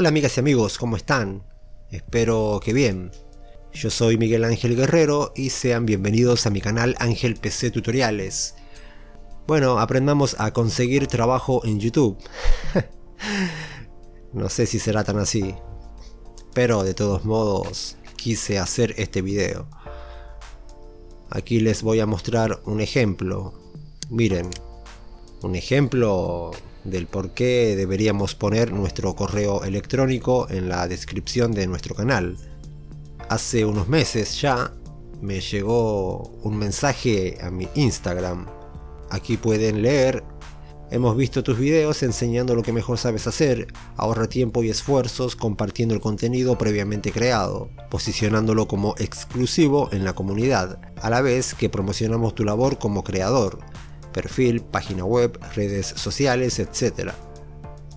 Hola amigas y amigos, ¿cómo están? Espero que bien. Yo soy Miguel Ángel Guerrero y sean bienvenidos a mi canal Ángel PC Tutoriales. Bueno, aprendamos a conseguir trabajo en YouTube. no sé si será tan así, pero de todos modos quise hacer este video. Aquí les voy a mostrar un ejemplo. Miren, un ejemplo del por qué deberíamos poner nuestro correo electrónico en la descripción de nuestro canal. Hace unos meses ya me llegó un mensaje a mi Instagram. Aquí pueden leer Hemos visto tus videos enseñando lo que mejor sabes hacer, ahorra tiempo y esfuerzos compartiendo el contenido previamente creado, posicionándolo como exclusivo en la comunidad, a la vez que promocionamos tu labor como creador, perfil, página web, redes sociales, etc.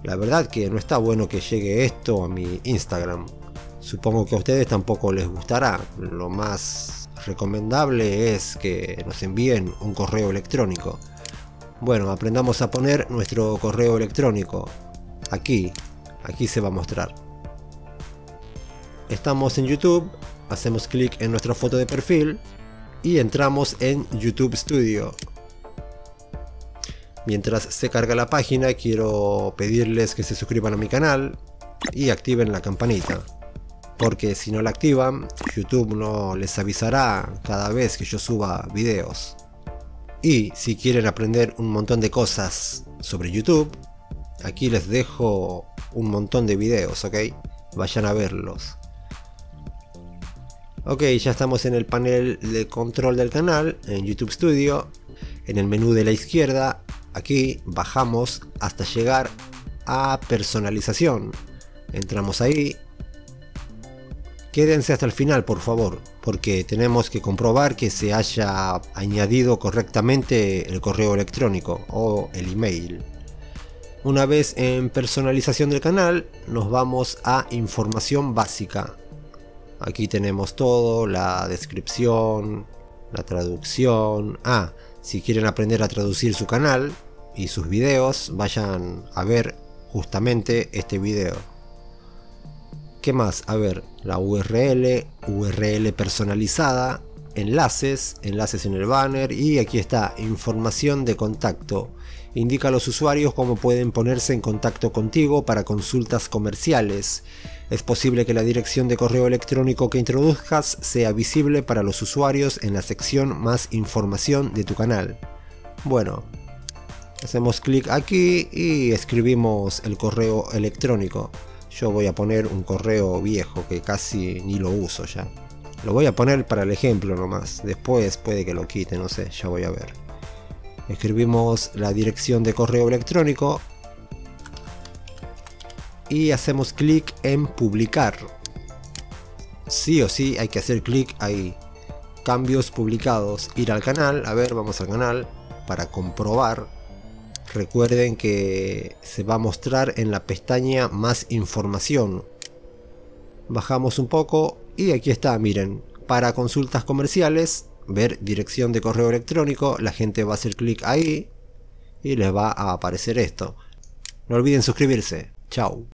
La verdad que no está bueno que llegue esto a mi Instagram. Supongo que a ustedes tampoco les gustará. Lo más recomendable es que nos envíen un correo electrónico. Bueno, aprendamos a poner nuestro correo electrónico. Aquí, aquí se va a mostrar. Estamos en YouTube, hacemos clic en nuestra foto de perfil y entramos en YouTube Studio. Mientras se carga la página, quiero pedirles que se suscriban a mi canal y activen la campanita. Porque si no la activan, YouTube no les avisará cada vez que yo suba videos. Y si quieren aprender un montón de cosas sobre YouTube, aquí les dejo un montón de videos, ¿ok? Vayan a verlos. Ok, ya estamos en el panel de control del canal, en YouTube Studio. En el menú de la izquierda Aquí bajamos hasta llegar a personalización. Entramos ahí. Quédense hasta el final, por favor, porque tenemos que comprobar que se haya añadido correctamente el correo electrónico o el email. Una vez en personalización del canal, nos vamos a información básica. Aquí tenemos todo, la descripción, la traducción. Ah, si quieren aprender a traducir su canal y sus videos, vayan a ver justamente este video. ¿Qué más? A ver, la URL, URL personalizada, enlaces, enlaces en el banner y aquí está, información de contacto. Indica a los usuarios cómo pueden ponerse en contacto contigo para consultas comerciales. Es posible que la dirección de correo electrónico que introduzcas sea visible para los usuarios en la sección más información de tu canal. Bueno, hacemos clic aquí y escribimos el correo electrónico. Yo voy a poner un correo viejo que casi ni lo uso ya. Lo voy a poner para el ejemplo nomás. Después puede que lo quite, no sé, ya voy a ver. Escribimos la dirección de correo electrónico y hacemos clic en publicar. Sí o sí hay que hacer clic ahí. Cambios publicados. Ir al canal. A ver vamos al canal para comprobar. Recuerden que se va a mostrar en la pestaña más información. Bajamos un poco y aquí está miren para consultas comerciales ver dirección de correo electrónico, la gente va a hacer clic ahí y les va a aparecer esto. No olviden suscribirse. Chao.